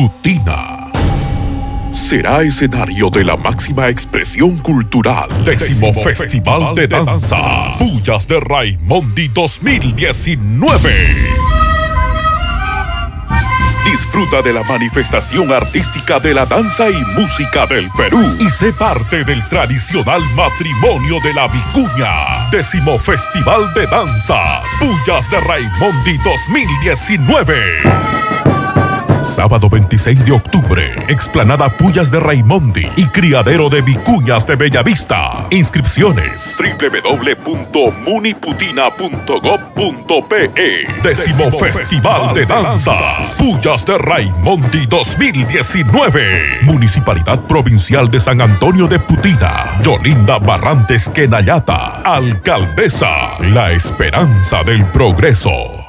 Putina será escenario de la máxima expresión cultural. Décimo Festival de Danza. Pullas de Raimondi 2019. Disfruta de la manifestación artística de la danza y música del Perú y sé parte del tradicional matrimonio de la vicuña. Décimo Festival de Danzas. Pullas de Raimondi 2019. Sábado 26 de octubre, explanada Pullas de Raimondi y Criadero de Vicuñas de Bellavista. Inscripciones www.muniputina.gov.pe Décimo Festival de Danzas. Pullas de Raimondi 2019 Municipalidad Provincial de San Antonio de Putina. Yolinda Barrantes Kenayata Alcaldesa. La Esperanza del Progreso